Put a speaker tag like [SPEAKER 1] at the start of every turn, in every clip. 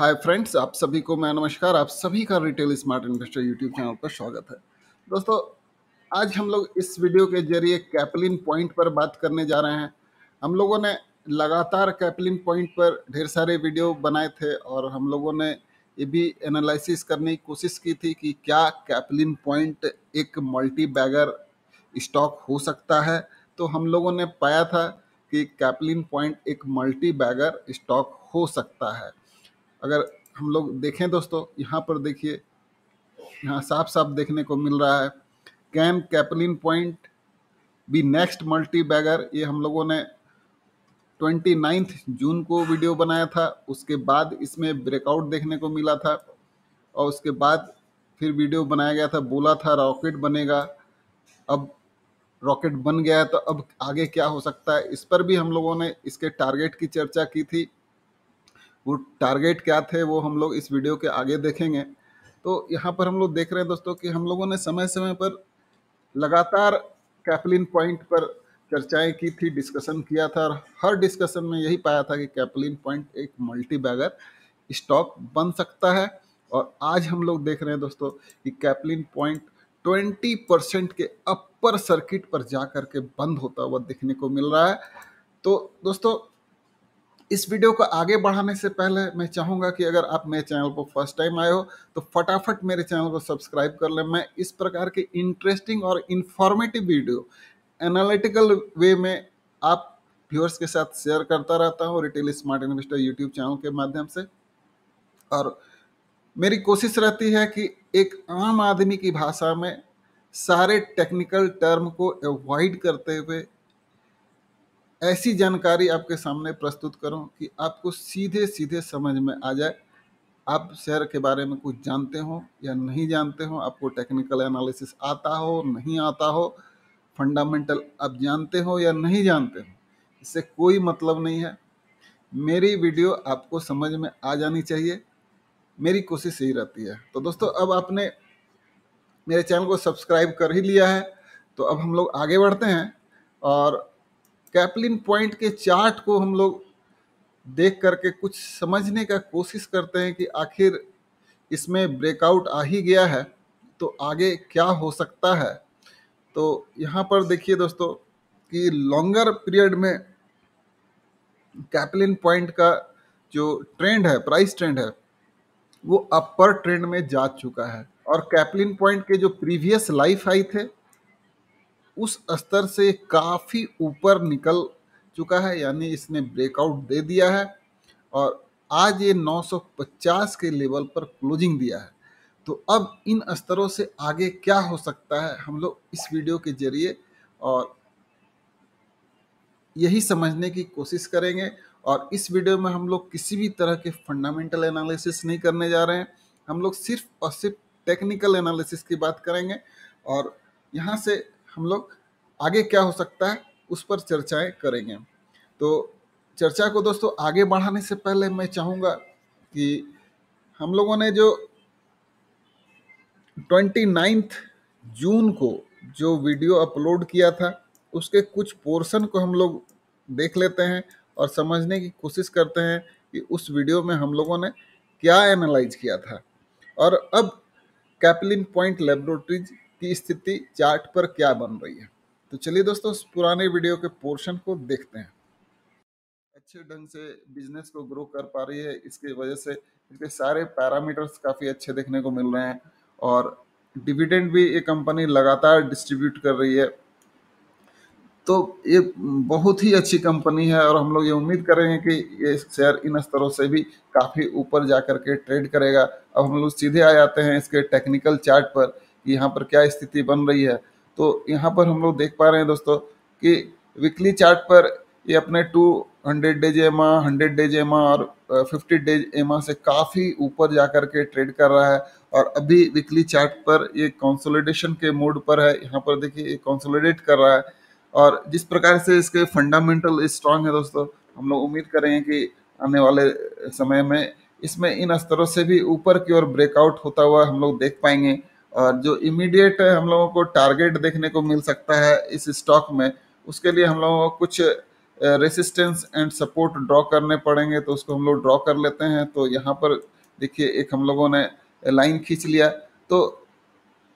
[SPEAKER 1] Hi friends आप सभी को मैं नमस्कार। आप सभी का retail smart investor YouTube channel पर स्वागत है। दोस्तों, आज हम लोग इस वीडियो के ज़रिए कैपलिन पॉइंट पर बात करने जा रहे हैं। हम लोगों ने लगातार कैपलिन पॉइंट पर ढेर सारे वीडियो बनाए थे और हम लोगों ने ये भी एनालिसिस करने की कोशिश की थी कि क्या कैपलिन पॉइंट एक मल्टी बैगर स्टॉक हो सकता है। तो हम लोगों ने पाया था कि कैपलिन पॉइंट एक मल्टी बैगर स्टॉक हो सकता है। अगर हम लोग देखें दोस्तों, यहाँ पर देखिए, यहाँ साफ़ साफ़ देखने को मिल रहा है, can Caplin Point be next multibagger ये हम लोगों ने ट्वेंटी नाइन्थ जून को वीडियो बनाया था, उसके बाद इसमें ब्रेकआउट देखने को मिला था और उसके बाद फिर वीडियो बनाया गया था, बोला था रॉकेट बनेगा। अब रॉकेट बन गया है तो अब आगे क्या हो सकता है, इस पर भी हम लोगों ने इसके टारगेट की चर्चा की थी। वो टारगेट क्या थे, वो हम लोग इस वीडियो के आगे देखेंगे। तो यहाँ पर हम लोग देख रहे हैं दोस्तों कि हम लोगों ने समय समय पर लगातार कैपलिन पॉइंट पर चर्चाएँ की थी डिस्कशन किया था और हर डिस्कशन में यही पाया था कि कैपलिन पॉइंट एक मल्टी बैगर स्टॉक बन सकता है। और आज हम लोग देख रहे हैं दोस्तों कि कैपलिन पॉइंट 20 परसेंट के अपर सर्किट पर जा करके बंद होता हुआ देखने को मिल रहा है। तो दोस्तों इस वीडियो को आगे बढ़ाने से पहले मैं चाहूँगा कि अगर आप मेरे चैनल पर फ़र्स्ट टाइम आए हो तो फटाफट मेरे चैनल को सब्सक्राइब कर लें। मैं इस प्रकार के इंटरेस्टिंग और इन्फॉर्मेटिव वीडियो एनालिटिकल वे में आप व्यूअर्स के साथ शेयर करता रहता हूँ retail smart investor YouTube channel के माध्यम से। और मेरी कोशिश रहती है कि एक आम आदमी की भाषा में सारे टेक्निकल टर्म को अवॉइड करते हुए ऐसी जानकारी आपके सामने प्रस्तुत करूँ कि आपको सीधे सीधे समझ में आ जाए। आप शेयर के बारे में कुछ जानते हो या नहीं जानते हो, आपको टेक्निकल एनालिसिस आता हो, नहीं आता हो फंडामेंटल आप जानते हो या नहीं जानते हो, इससे कोई मतलब नहीं है। मेरी वीडियो आपको समझ में आ जानी चाहिए। मेरी कोशिश यही रहती है। तो दोस्तों, अब आपने मेरे चैनल को सब्सक्राइब कर ही लिया है तो अब हम लोग आगे बढ़ते हैं और कैपलिन पॉइंट के चार्ट को हम लोग देख करके कुछ समझने का कोशिश करते हैं कि आखिर इसमें ब्रेकआउट आ ही गया है तो आगे क्या हो सकता है? तो यहाँ पर देखिए दोस्तों कि लॉन्गर पीरियड में कैपलिन पॉइंट का जो ट्रेंड है प्राइस ट्रेंड है, वो अपर ट्रेंड में जा चुका है। और कैपलिन पॉइंट के जो प्रीवियस लाइफ हाई थे उस स्तर से काफ़ी ऊपर निकल चुका है, यानी इसने ब्रेकआउट दे दिया है और आज ये 950 के लेवल पर क्लोजिंग दिया है। तो अब इन स्तरों से आगे क्या हो सकता है, हम लोग इस वीडियो के ज़रिए और यही समझने की कोशिश करेंगे और इस वीडियो में हम लोग किसी भी तरह के फंडामेंटल एनालिसिस नहीं करने जा रहे हैं। हम लोग सिर्फ़ और सिर्फ़ टेक्निकल एनालिसिस की बात करेंगे और यहाँ से हम लोग आगे क्या हो सकता है, उस पर चर्चाएँ करेंगे। तो चर्चा को दोस्तों आगे बढ़ाने से पहले मैं चाहूँगा कि हम लोगों ने जो ट्वेंटी नाइन्थ जून को जो वीडियो अपलोड किया था, उसके कुछ पोर्शन को हम लोग देख लेते हैं और समझने की कोशिश करते हैं कि उस वीडियो में हम लोगों ने क्या एनालाइज किया था। और अब कैपलिन पॉइंट लेबोरेटरीज की स्थिति चार्ट पर क्या बन रही है? तो चलिए दोस्तों उस पुराने वीडियो के पोर्शन को देखते हैं। अच्छे ढंग से बिज़नेस को ग्रो कर पा रही है, इसकी वजह से इसके सारे पैरामीटर्स काफ़ी अच्छे देखने को मिल रहे हैं और डिविडेंड भी ये कंपनी लगातार डिस्ट्रीब्यूट कर रही है। तो ये बहुत ही अच्छी कंपनी है और हम लोग ये उम्मीद करेंगे कि ये शेयर इन स्तरों से भी काफ़ी ऊपर जा कर के ट्रेड करेगा। अब हम लोग सीधे आ जाते हैं इसके टेक्निकल चार्ट पर। कि यहाँ पर क्या स्थिति बन रही है। तो यहाँ पर हम लोग देख पा रहे हैं दोस्तों कि वीकली चार्ट पर ये अपने two hundred days EMA hundred days EMA और फिफ्टी डेज़ एमा से काफ़ी ऊपर जा कर के ट्रेड कर रहा है और अभी वीकली चार्ट पर ये कंसोलिडेशन के मोड पर है। यहाँ पर देखिए ये कंसोलिडेट कर रहा है और जिस प्रकार से इसके फंडामेंटल स्ट्रांग है दोस्तों, हम लोग उम्मीद करेंगे कि आने वाले समय में इसमें इन स्तरों से भी ऊपर की ओर ब्रेकआउट होता हुआ हम लोग देख पाएँगे। और जो इमीडिएट हम लोगों को टारगेट देखने को मिल सकता है इस स्टॉक में। उसके लिए हम लोगों को कुछ रेसिस्टेंस एंड सपोर्ट ड्रॉ करने पड़ेंगे तो उसको हम लोग ड्रॉ कर लेते हैं। तो यहाँ पर देखिए, एक हम लोगों ने लाइन खींच लिया। तो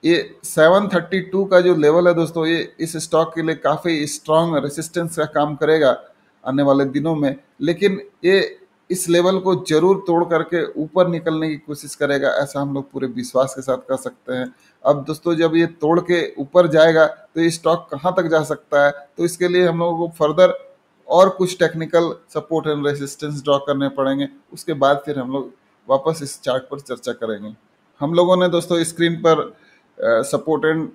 [SPEAKER 1] ये 732 का जो लेवल है दोस्तों, ये इस स्टॉक के लिए काफ़ी स्ट्रांग रेसिस्टेंस का काम करेगा आने वाले दिनों में। लेकिन ये इस लेवल को ज़रूर तोड़ करके ऊपर निकलने की कोशिश करेगा, ऐसा हम लोग पूरे विश्वास के साथ कर सकते हैं। अब दोस्तों, जब ये तोड़ के ऊपर जाएगा तो ये स्टॉक कहाँ तक जा सकता है? तो इसके लिए हम लोगों को फर्दर और कुछ technical support and resistance draw करने पड़ेंगे। उसके बाद फिर हम लोग वापस इस चार्ट पर चर्चा करेंगे। हम लोगों ने दोस्तों स्क्रीन पर सपोर्ट एंड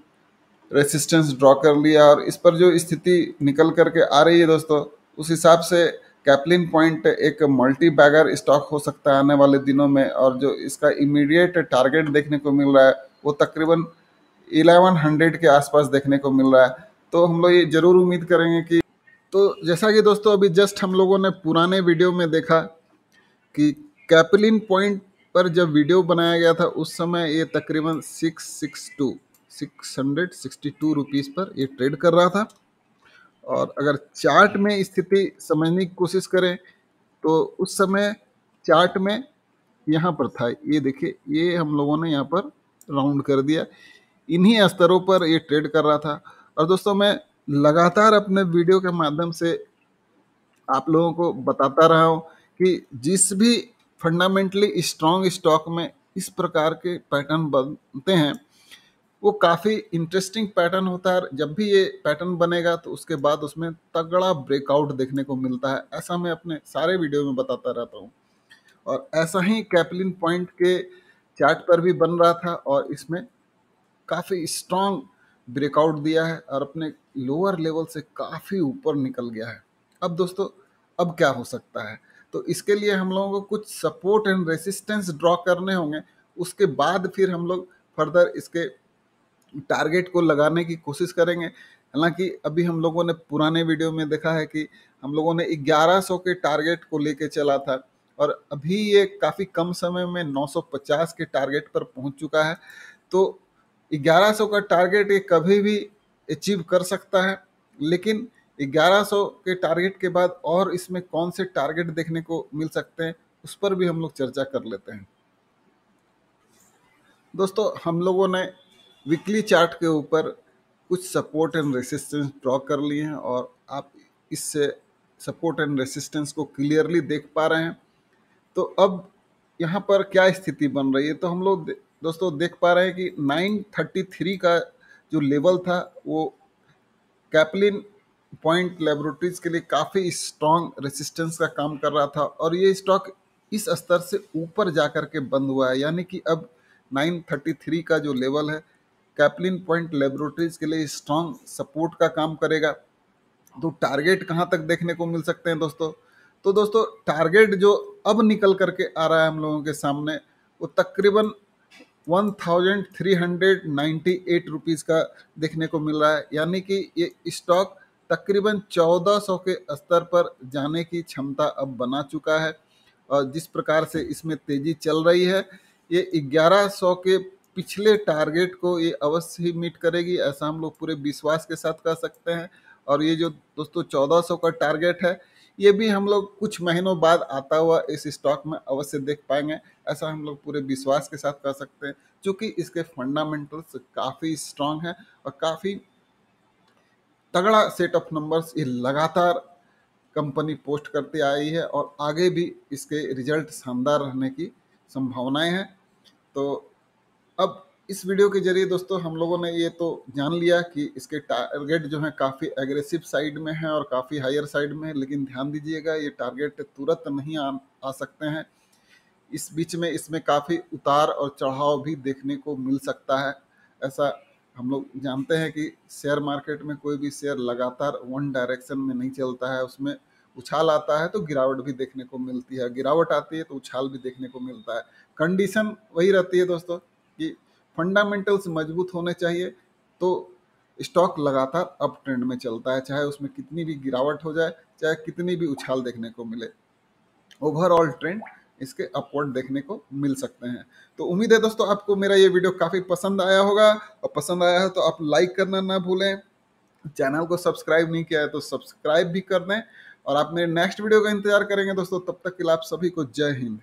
[SPEAKER 1] रेसिस्टेंस ड्रॉ कर लिया और इस पर जो स्थिति निकल करके आ रही है दोस्तों, उस हिसाब से कैपलिन पॉइंट एक मल्टी बैगर स्टॉक हो सकता है आने वाले दिनों में, और जो इसका इमीडिएट टारगेट देखने को मिल रहा है, वो तकरीबन 1100 के आसपास देखने को मिल रहा है। तो हम लोग ये ज़रूर उम्मीद करेंगे कि तो जैसा कि दोस्तों, अभी जस्ट हम लोगों ने पुराने वीडियो में देखा कि कैपलिन पॉइंट पर जब वीडियो बनाया गया था, उस समय ये तकरीबन six six two six hundred sixty two rupees पर ये ट्रेड कर रहा था। और अगर चार्ट में स्थिति समझने की कोशिश करें तो उस समय चार्ट में यहाँ पर था। ये देखिए, ये हम लोगों ने यहाँ पर राउंड कर दिया। इन्हीं स्तरों पर ये ट्रेड कर रहा था। और दोस्तों, मैं लगातार अपने वीडियो के माध्यम से आप लोगों को बताता रहा हूँ कि जिस भी फंडामेंटली स्ट्रॉन्ग स्टॉक में इस प्रकार के पैटर्न बनते हैं वो काफ़ी इंटरेस्टिंग पैटर्न होता है। जब भी ये पैटर्न बनेगा तो उसके बाद उसमें तगड़ा ब्रेकआउट देखने को मिलता है। ऐसा मैं अपने सारे वीडियो में बताता रहता हूँ। और ऐसा ही कैपलिन पॉइंट के चार्ट पर भी बन रहा था और इसमें काफ़ी स्ट्रॉन्ग ब्रेकआउट दिया है और अपने लोअर लेवल से काफ़ी ऊपर निकल गया है। अब दोस्तों, अब क्या हो सकता है? तो इसके लिए हम लोगों को कुछ सपोर्ट एंड रेसिस्टेंस ड्रॉ करने होंगे। उसके बाद फिर हम लोग फर्दर इसके टारगेट को लगाने की कोशिश करेंगे। हालाँकि अभी हम लोगों ने पुराने वीडियो में देखा है कि हम लोगों ने 1100 के टारगेट को लेके चला था और अभी ये काफ़ी कम समय में 950 के टारगेट पर पहुँच चुका है। तो 1100 का टारगेट ये कभी भी अचीव कर सकता है, लेकिन 1100 के टारगेट के बाद और इसमें कौन से टारगेट देखने को मिल सकते हैं, उस पर भी हम लोग चर्चा कर लेते हैं। दोस्तों, हम लोगों ने वीकली चार्ट के ऊपर कुछ सपोर्ट एंड रेसिस्टेंस ड्रॉ कर लिए हैं और आप इससे सपोर्ट एंड रेसिस्टेंस को क्लियरली देख पा रहे हैं। तो अब यहाँ पर क्या स्थिति बन रही है? तो हम लोग दोस्तों देख पा रहे हैं कि 933 का जो लेवल था, वो कैपलिन पॉइंट लेबोरेटरीज के लिए काफ़ी स्ट्रॉन्ग रेसिस्टेंस का काम कर रहा था और ये स्टॉक इस स्तर से ऊपर जा कर के बंद हुआ है। यानी कि अब 933 का जो लेवल है कैपलिन पॉइंट लेबोरेटरीज के लिए स्ट्रॉन्ग सपोर्ट का काम करेगा। तो टारगेट कहाँ तक देखने को मिल सकते हैं दोस्तों? तो दोस्तों टारगेट जो अब निकल करके आ रहा है हम लोगों के सामने, वो तकरीबन 1398 रुपीस का देखने को मिल रहा है। यानी कि ये स्टॉक तकरीबन 1400 के स्तर पर जाने की क्षमता अब बना चुका है। और जिस प्रकार से इसमें तेज़ी चल रही है, ये 1100 के पिछले टारगेट को ये अवश्य ही मीट करेगी, ऐसा हम लोग पूरे विश्वास के साथ कह सकते हैं। और ये जो दोस्तों 1400 का टारगेट है, ये भी हम लोग कुछ महीनों बाद आता हुआ इस स्टॉक में अवश्य देख पाएँगे, ऐसा हम लोग पूरे विश्वास के साथ कह सकते हैं क्योंकि इसके फंडामेंटल्स काफ़ी स्ट्रांग है और काफ़ी तगड़ा सेट ऑफ़ नंबर्स ये लगातार कंपनी पोस्ट करती आई है और आगे भी इसके रिज़ल्ट शानदार रहने की संभावनाएँ हैं। तो अब इस वीडियो के ज़रिए दोस्तों हम लोगों ने ये तो जान लिया कि इसके टारगेट जो है काफ़ी एग्रेसिव साइड में है और काफ़ी हायर साइड में है लेकिन ध्यान दीजिएगा ये टारगेट तुरंत नहीं आ, आ सकते हैं। इस बीच में इसमें काफ़ी उतार और चढ़ाव भी देखने को मिल सकता है। ऐसा हम लोग जानते हैं कि शेयर मार्केट में कोई भी शेयर लगातार वन डायरेक्शन में नहीं चलता है उसमें उछाल आता है तो गिरावट भी देखने को मिलती है। गिरावट आती है तो उछाल भी देखने को मिलता है। कंडीशन वही रहती है दोस्तों कि फंडामेंटल्स मज़बूत होने चाहिए तो स्टॉक लगातार अप ट्रेंड में चलता है, चाहे उसमें कितनी भी गिरावट हो जाए, चाहे कितनी भी उछाल देखने को मिले। ओवरऑल ट्रेंड इसके अपवर्ड देखने को मिल सकते हैं। तो उम्मीद है दोस्तों, आपको मेरा ये वीडियो काफ़ी पसंद आया होगा। और पसंद आया है तो आप लाइक करना ना भूलें। चैनल को सब्सक्राइब नहीं किया है तो सब्सक्राइब भी कर दें। और आप मेरे नेक्स्ट वीडियो का इंतज़ार करेंगे दोस्तों, तब तक के लिए आप सभी को जय हिंद।